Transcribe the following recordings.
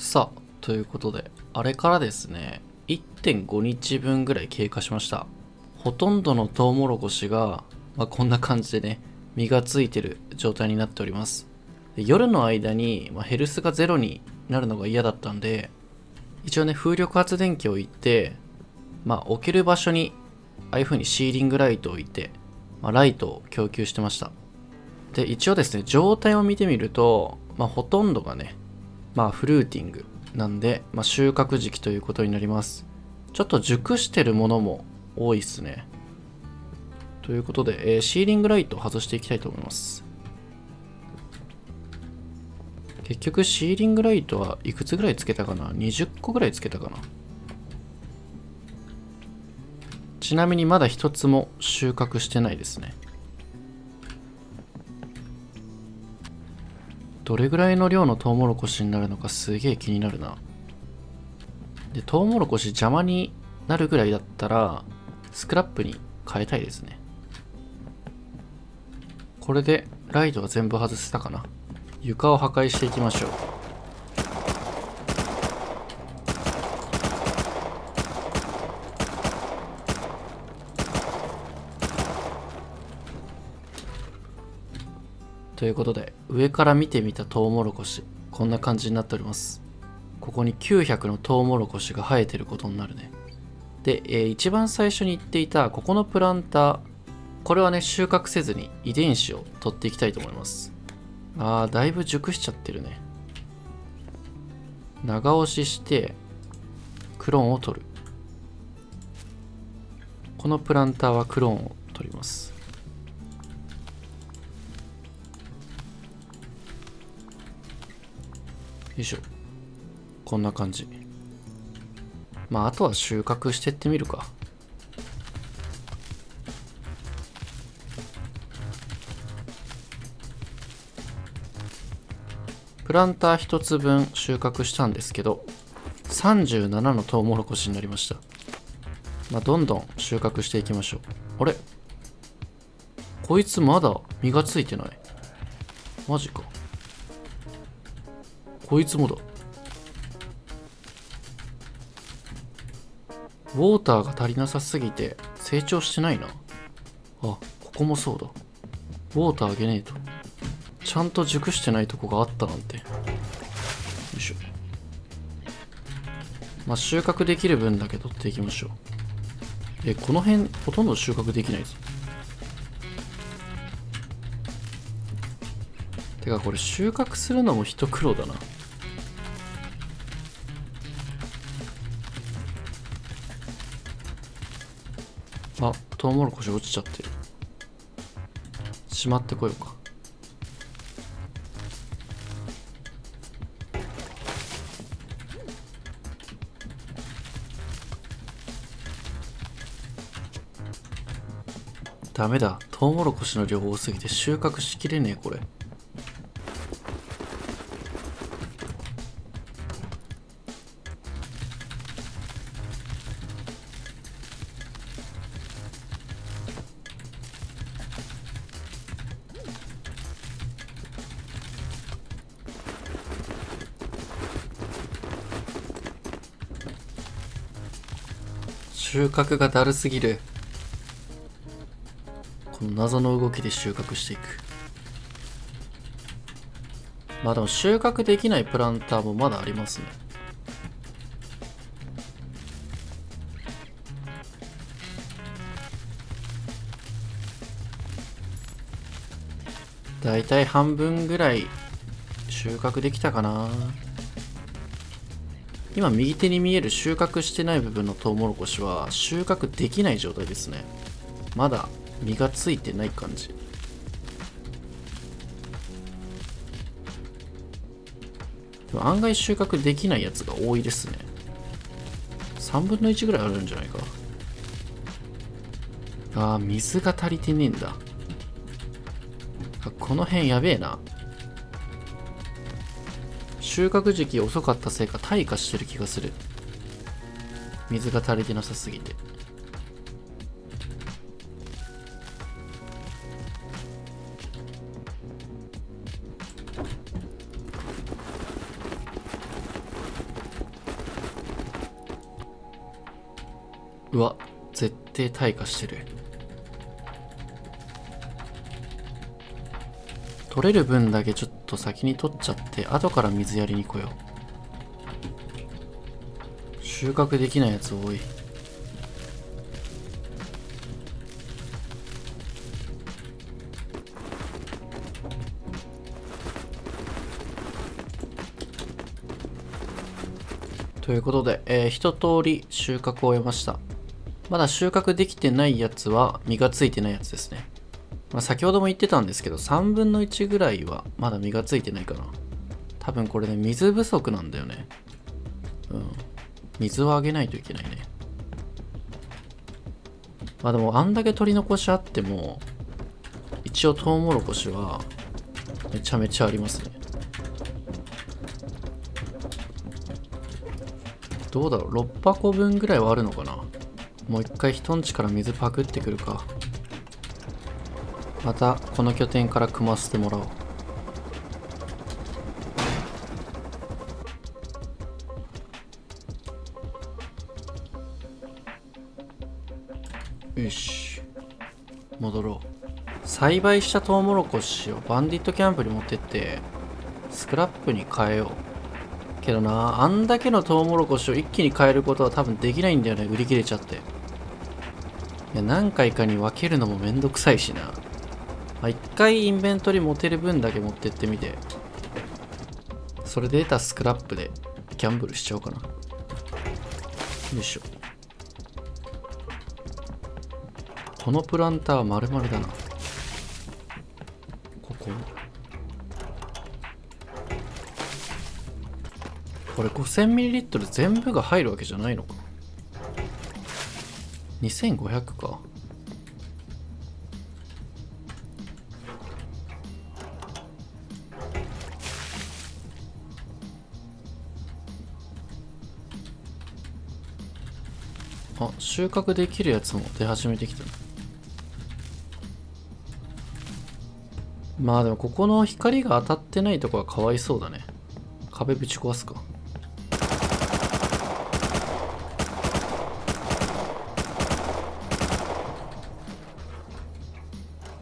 さあということであれからですね1.5日分ぐらい経過しました。ほとんどのトウモロコシが、まあ、こんな感じでね実がついてる状態になっております。夜の間に、まあ、ヘルスがゼロになるのが嫌だったんで一応ね風力発電機を置いてまあ置ける場所にああいう風にシーリングライトを置いて、まあ、ライトを供給してました。で一応ですね状態を見てみると、まあ、ほとんどがねまあフルーティングなんで、まあ、収穫時期ということになります。ちょっと熟してるものも多いっすね。ということで、えー、シーリングライトを外していきたいと思います。結局シーリングライトはいくつぐらいつけたかな？20個ぐらいつけたかな？ちなみにまだ一つも収穫してないですね。どれぐらいの量のトウモロコシになるのかすげえ気になるな。でトウモロコシ邪魔になるぐらいだったらスクラップに変えたいですね。これでライトは全部外せたかな。床を破壊していきましょう。ということで上から見てみたトウモロコシこんな感じになっております。ここに900のトウモロコシが生えてることになるね。で、えー、一番最初に言っていたここのプランターこれはね収穫せずに遺伝子を取っていきたいと思います。あーだいぶ熟しちゃってるね。長押ししてクローンを取る。このプランターはクローンを取ります。いしょ。こんな感じ。まああとは収穫してってみるか。プランター1つ分収穫したんですけど37のトウモロコシになりました。まあどんどん収穫していきましょう。あれ？こいつまだ実がついてない。マジか。こいつもだ。ウォーターが足りなさすぎて成長してないな。あここもそうだ。ウォーターあげねえと。ちゃんと熟してないとこがあったなんて。よいしょ。まあ収穫できる分だけ取っていきましょう。えこの辺ほとんど収穫できないぞ。てかこれ収穫するのも一苦労だな。トウモロコシ落ちちゃってる。しまってこようか。ダメだ。トウモロコシの量多すぎて収穫しきれねえこれ。収穫がだるすぎる。この謎の動きで収穫していく。まあでも収穫できないプランターもまだありますね。だいたい半分ぐらい収穫できたかな。今右手に見える収穫してない部分のトウモロコシは収穫できない状態ですね。まだ実がついてない感じ。でも案外収穫できないやつが多いですね。3分の1ぐらいあるんじゃないか。あー水が足りてねえんだ。この辺やべえな。収穫時期遅かったせいか退化してる気がする。水が足りてなさすぎて。うわ絶対退化してる。取れる分だけちょっと先に取っちゃって後から水やりに来よう収穫できないやつ多いということで、えー、一通り収穫を終えました。まだ収穫できてないやつは実がついてないやつですね。まあ、先ほども言ってたんですけど、3分の1ぐらいはまだ実がついてないかな。多分これね、水不足なんだよね。うん。水をあげないといけないね。まあでも、あんだけ取り残しあっても、一応トウモロコシはめちゃめちゃありますね。どうだろう？6箱分ぐらいはあるのかな？もう一回人んちから水パクってくるかまたこの拠点から組ませてもらおう。よし戻ろう。栽培したトウモロコシをバンディットキャンプに持ってってスクラップに変えよう。けどなあんだけのトウモロコシを一気に変えることは多分できないんだよね。売り切れちゃって。いや何回かに分けるのもめんどくさいしな、まあ、一回インベントリ持てる分だけ持ってってみて。それで得たスクラップでギャンブルしちゃおうかな。よいしょ。このプランター丸々だな。ここ。これ 5000ml 全部が入るわけじゃないのか2500か。収穫できるやつも出始めてきたまあでもここの光が当たってないとこはかわいそうだね。壁ぶち壊すか。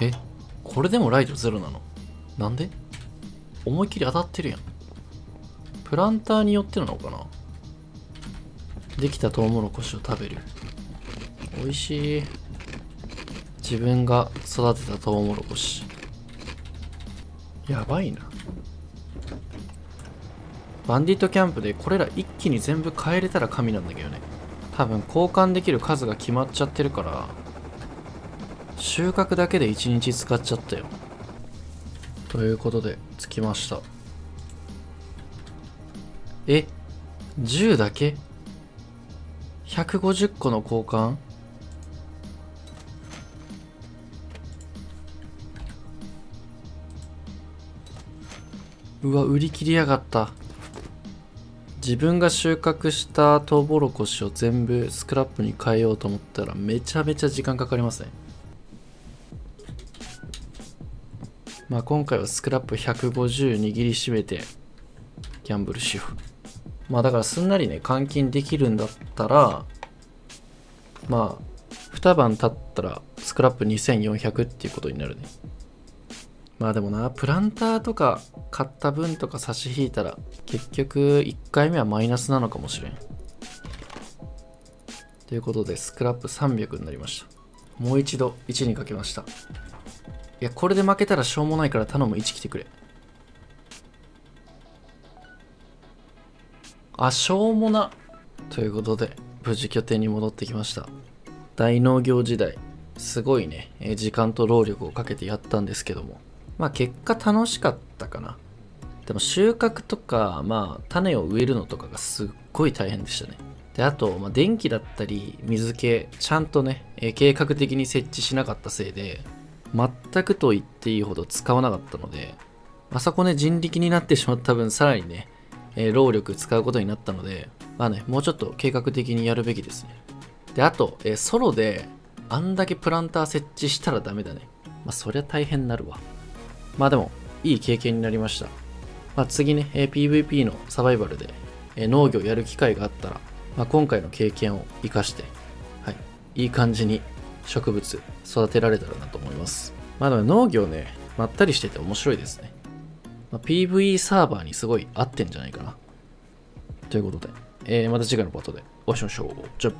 え？これでもライトゼロなの？なんで？思いっきり当たってるやん。プランターによってなのかな？できたトウモロコシを食べる。美味しい。自分が育てたトウモロコシ。やばいな。バンディットキャンプでこれら一気に全部変えれたら神なんだけどね。多分交換できる数が決まっちゃってるから収穫だけで1日使っちゃったよ。ということで着きました。え？10だけ？150個の交換？うわ売り切りやがった。自分が収穫したトウモロコシを全部スクラップに変えようと思ったらめちゃめちゃ時間かかりますねまあ今回はスクラップ150握りしめてギャンブルしよう。まあだからすんなりね換金できるんだったらまあ2晩経ったらスクラップ2400っていうことになるね。まあでもなプランターとか買った分とか差し引いたら結局1回目はマイナスなのかもしれん。ということでスクラップ300になりました。もう一度1にかけました。いや、これで負けたらしょうもないから頼む、1来てくれ。あ、しょうもな。ということで、無事拠点に戻ってきました。大農業時代、すごいね、え時間と労力をかけてやったんですけども。まあ結果楽しかったかな。でも収穫とか、まあ種を植えるのとかがすっごい大変でしたね。で、あと、まあ、電気だったり水系、ちゃんとね、え計画的に設置しなかったせいで、全くと言っていいほど使わなかったので、あそこね、人力になってしまった分、さらにね、えー、労力使うことになったので、まあね、もうちょっと計画的にやるべきですね。で、あと、えー、ソロで、あんだけプランター設置したらダメだね。まあ、そりゃ大変になるわ。まあでも、いい経験になりました。まあ、次ね、えー、PVP のサバイバルで、えー、農業やる機会があったら、まあ、今回の経験を活かして、はい、いい感じに植物育てられたらなと思います。まあでも農業ね、まったりしてて面白いですね。まあ、PVE サーバーにすごい合ってんじゃないかな。ということで、えーまた次回のパートでお会いしましょう。じゃ